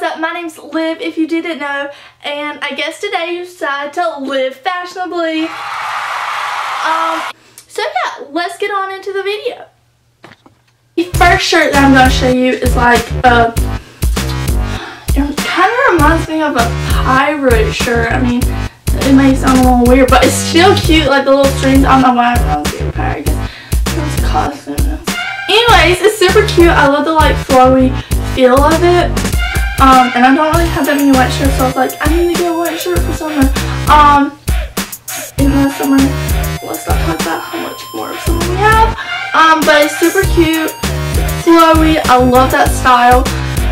what's up? My name's Liv, if you didn't know, and I guess today you decided to live fashionably. Um, so yeah, let's get on into the video. The first shirt that I'm going to show you is like a, it kind of reminds me of a pirate shirt. I mean, it may sound a little weird, but it's still cute, like the little strings. I don't know why I was a pirate. Anyways, it's super cute. I love the like flowy feel of it. Um, and I don't really have that many white shirts, so I was like, I need to get a white shirt for summer. Um, the summer, let's not talk about how much more summer we have. Um, but it's super cute, flowy. I love that style.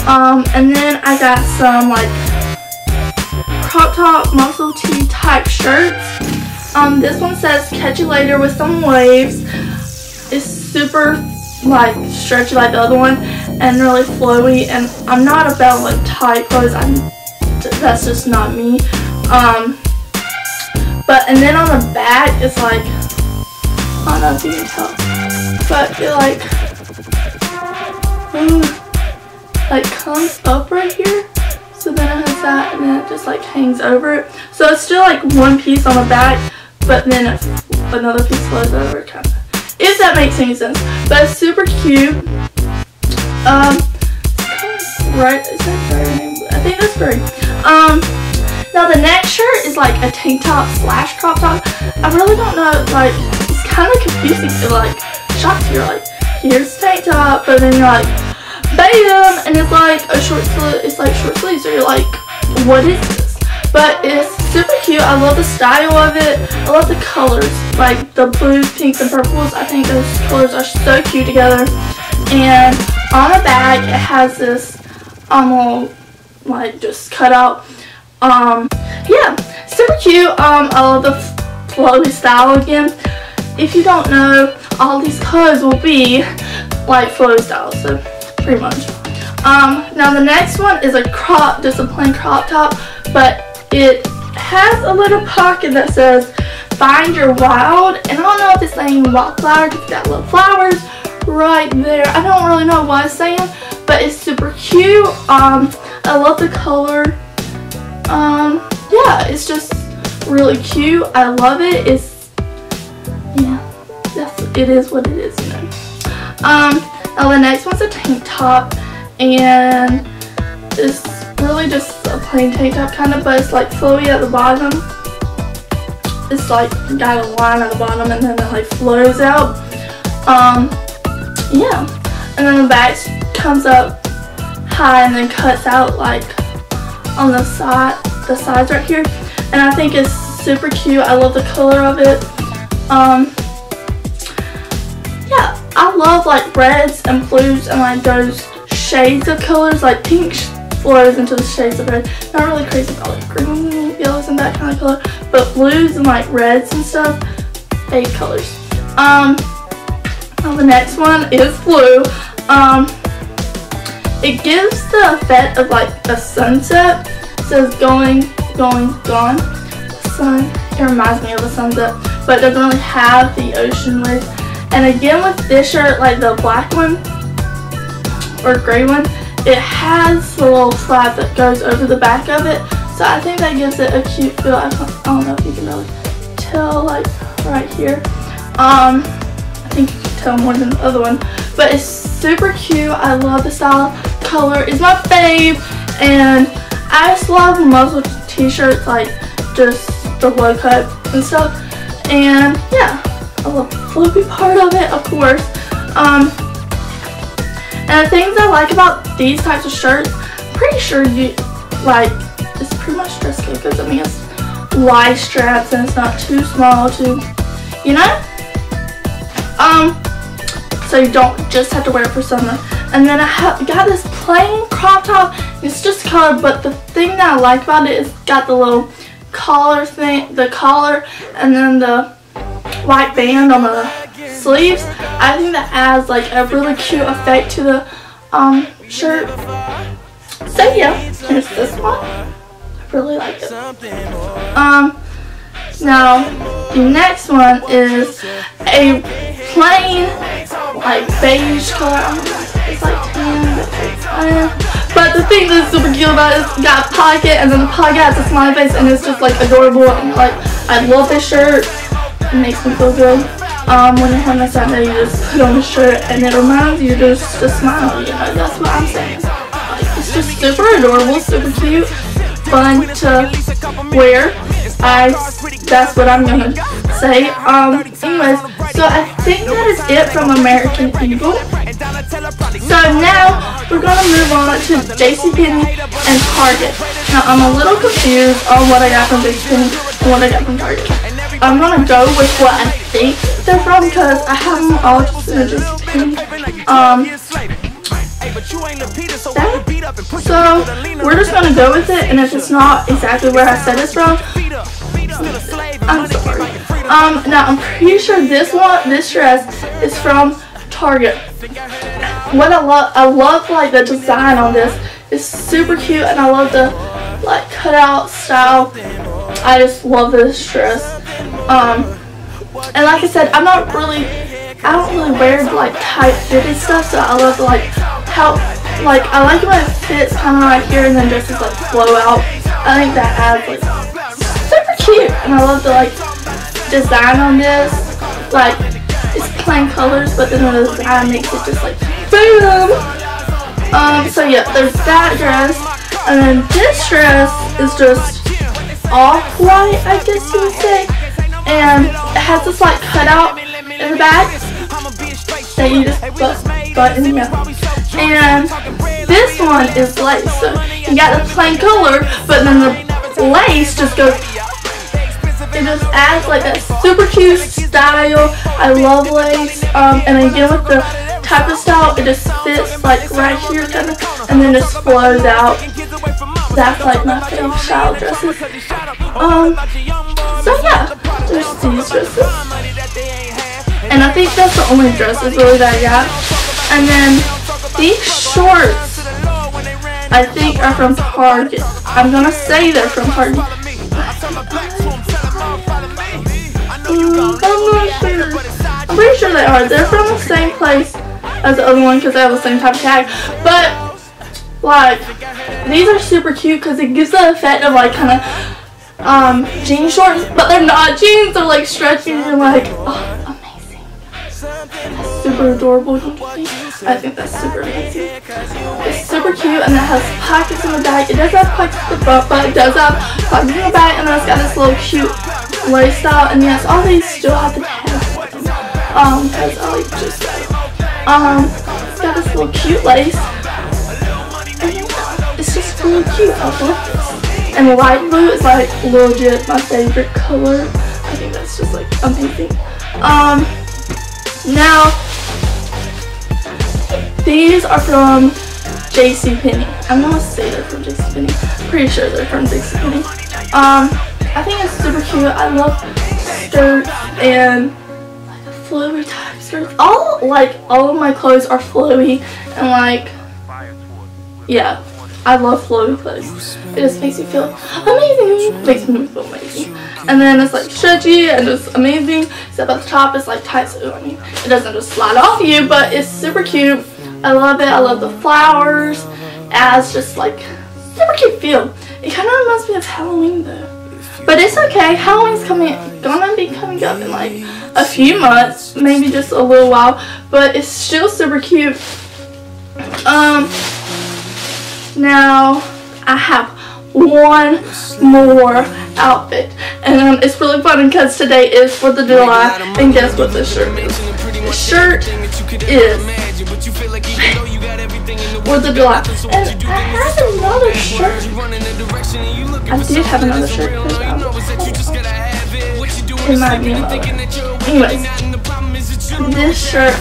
Um, and then I got some like crop top muscle tee type shirts. Um, this one says catch you later with some waves. It's super like stretchy like the other one and really flowy and I'm not about like tight clothes I'm that's just not me um but and then on the back it's like I don't know if you can tell but it like mm, like comes up right here so then it has that and then it just like hangs over it so it's still like one piece on the back but then another piece flows over kind of if that makes any sense. But it's super cute. Um, right, is that very, I think that's very. Um, now the next shirt is like a tank top slash crop top. I really don't know, like, it's kind of confusing. to like you. You're like, here's tank top, but then you're like, bam, and it's like a short sleeve, it's like short sleeve, so you're like, what is this? But it's super cute. I love the style of it. I love the colors. Like the blues, pinks, and purples. I think those colors are so cute together. And on the back, it has this um, like, just cut out. Um, yeah, super cute. Um, I love the flowy style again. If you don't know, all these colors will be like flowy style. So, pretty much. Um, now the next one is a crop, just a plain crop top, but it has a little pocket that says find your wild and I don't know if it's saying wildflower because it's got little flowers right there. I don't really know what it's saying but it's super cute. Um, I love the color. Um, yeah, it's just really cute. I love it. It's, yeah, that's, it is what it is, you know. Um, now the next one's a tank top and it's really just a plain tank top kind of, but it's like flowy at the bottom. It's like got a line at the bottom and then it like flows out. Um, yeah. And then the back comes up high and then cuts out like on the side, the sides right here. And I think it's super cute. I love the color of it. Um, yeah, I love like reds and blues and like those shades of colors like pink flows into the shades of red. Not really crazy about like green, yellows, and that kind of color, but blues and like reds and stuff, fade colors. Um, the next one is blue. Um, it gives the effect of like a sunset. It says going, going, gone. Sun, it reminds me of a sunset, but it doesn't really have the ocean waves. And again with this shirt, like the black one, or gray one, it has the little flap that goes over the back of it. So I think that gives it a cute feel. I don't know if you can really tell like right here. Um, think you can tell more than the other one. But it's super cute. I love the style. Color is my fave. And I just love muscle t-shirts like just the low cut and stuff. And yeah, I love the floppy part of it, of course. Um, and the things I like about these types of shirts, I'm pretty sure you, like, it's pretty much dress code because, I mean, it's wide straps and it's not too small to, you know? Um, so you don't just have to wear it for summer. And then I got this plain crop top. It's just color, but the thing that I like about it is got the little collar thing, the collar, and then the white band on the sleeves. I think that adds like a really cute effect to the um, shirt. So yeah, here's this one. I really like it. Um, now the next one is a plain like beige color. It's like tan, but But the thing that's super cute about it is got a pocket and then the pocket has a smiley face and it's just like adorable and like I love this shirt. It makes me feel good. Um, when you're having a sad day, you just put on a shirt and it reminds you just to smile. You know, that's what I'm saying. Like, it's just super adorable, super cute, fun to wear. I, that's what I'm gonna say. Um, anyways, so I think that is it from American Eagle. So now we're gonna move on to JCPenney and Target. Now I'm a little confused on what I got from JCPenney and what I got from Target. I'm gonna go with what I think they're from because I have them all just in JCPenney. Um, so we're just gonna go with it, and if it's not exactly where I said it's from. Um, now I'm pretty sure this one, this dress is from Target. What I love, I love like the design on this. It's super cute, and I love the like cutout style. I just love this dress. Um, and like I said, I'm not really, I don't really wear like tight fitted stuff, so I love like how like I like when it fits kind of right here and then just like flow out. I think that adds like super cute and I love the like design on this. Like it's plain colors but then the design makes it just like boom. Um so yeah there's that dress and then this dress is just off white I guess you would say and it has this like cutout in the back that you just put, put in the. And this one is lace. So you got the plain color, but then the lace just goes, it just adds like a super cute style. I love lace. Um, and again with the type of style, it just fits like right here kind of, and then just flows out. That's like my favorite style dresses. Um, so yeah, there's these dresses. And I think that's the only dresses really that I got. And then these shorts, I think, are from Target. I'm gonna say they're from Target. I'm not sure. I'm pretty sure they are. They're from the same place as the other one because they have the same type of tag. But, like, these are super cute because it gives the effect of, like, kind of um, jean shorts, but they're not jeans. They're, like, stretchy and, like, oh, super adorable, I think that's super amazing. It's super cute and it has pockets in the back. It does have pockets in the front, but it does have pockets in the back and then it's got this little cute lace style. And yes, all these still have the them. Um, because I just. Um, it's got this little cute lace. It's just really cute. I. And light blue is like legit my favorite color. I think that's just like amazing. Um, now, these are from JCPenney. I'm gonna say they're from JCPenney. Pretty sure they're from JCPenney. Um, I think it's super cute. I love skirts and like a flowy type skirts. All like all of my clothes are flowy and like yeah. I love flowy clothes. It just makes me feel amazing. Makes me feel amazing. And then it's like stretchy and just amazing. Except at the top it's like tight so I mean it doesn't just slide off you but it's super cute. I love it. I love the flowers. As just like super cute feel. It kind of reminds me of Halloween though. But it's okay. Halloween's coming, gonna be coming up in like a few months, maybe just a little while. But it's still super cute. Um, now I have one more outfit, and um, it's really fun because today is 4th of July. And guess what this shirt is? The shirt is with the July. And I have another shirt. I did have another shirt might be another. Anyways, this shirt,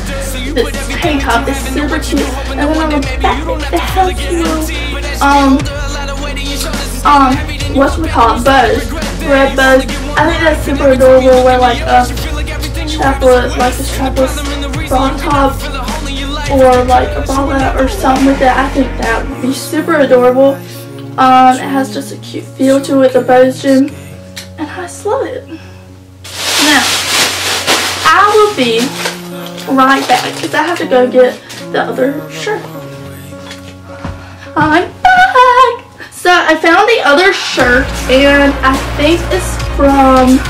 this tank top is super cute. And then on the back, it has little, um, um, what's we call it, bows, red bows. I think that's super adorable. Where like a chaplet, like a strapless bra top or like a bralette or something like that. I think that would be super adorable. Um, it has just a cute feel to it, the bows do, and I just love it. I will be right back because I have to go get the other shirt. I'm back! So I found the other shirt and I think it's from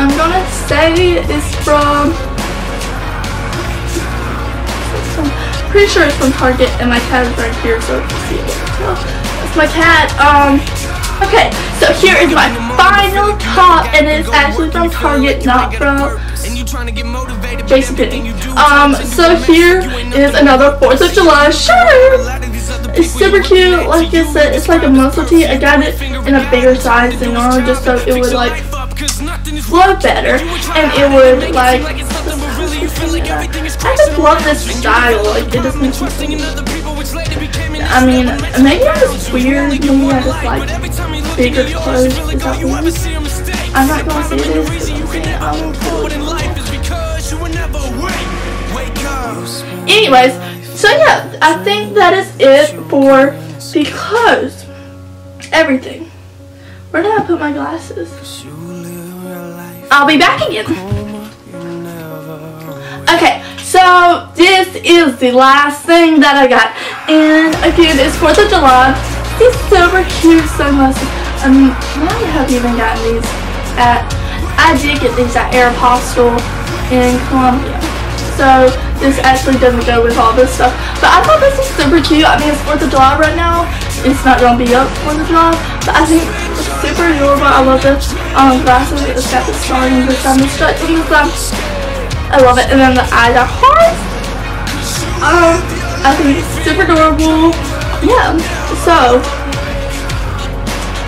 I'm gonna say it's from pretty sure it's from Target and my cat is right here so you can see it. That's my cat. Um okay, so here is my final top and it's actually from Target, not from JCPenney. Um, so here is another 4th of July shirt. It's super cute. Like I said, it's like a muscle tee. I got it in a bigger size than normal just so it would like flow better and it would like I just love this style. Like it just makes me I mean, maybe I'm just weird. Maybe I just like bigger clothes. I'm not gonna say this. Won't Anyways, so yeah, I think that is it for the clothes. Everything. Where did I put my glasses? I'll be back again. Okay, so this is the last thing that I got. And again, it's 4th of July. These super cute sunglasses. I mean, I have even gotten these at, I did get these at Aeropostale in Columbia. So this actually doesn't go with all this stuff. But I thought this was super cute. I mean, it's 4th of July right now. It's not going to be up 4th of July. But I think it's super adorable. I love this um, glasses. It's got the star and the sun, and stuff. I love it. And then the eyes are hearts. Um, I think it's super adorable. Yeah. So,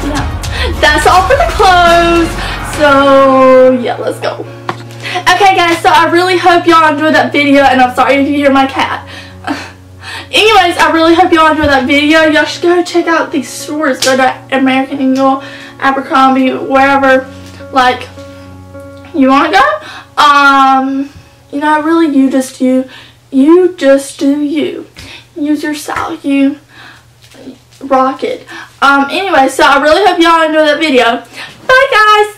yeah. That's all for the clothes. So, yeah, let's go. Okay guys, so I really hope y'all enjoyed that video and I'm sorry if you hear my cat. Anyways, I really hope y'all enjoyed that video. Y'all should go check out these stores. Go to American Eagle, Abercrombie, wherever like you want to go. Um, you know, really you just you, you just do you. Use your style. You rock it. Um, anyway, so I really hope y'all enjoyed that video. Bye guys!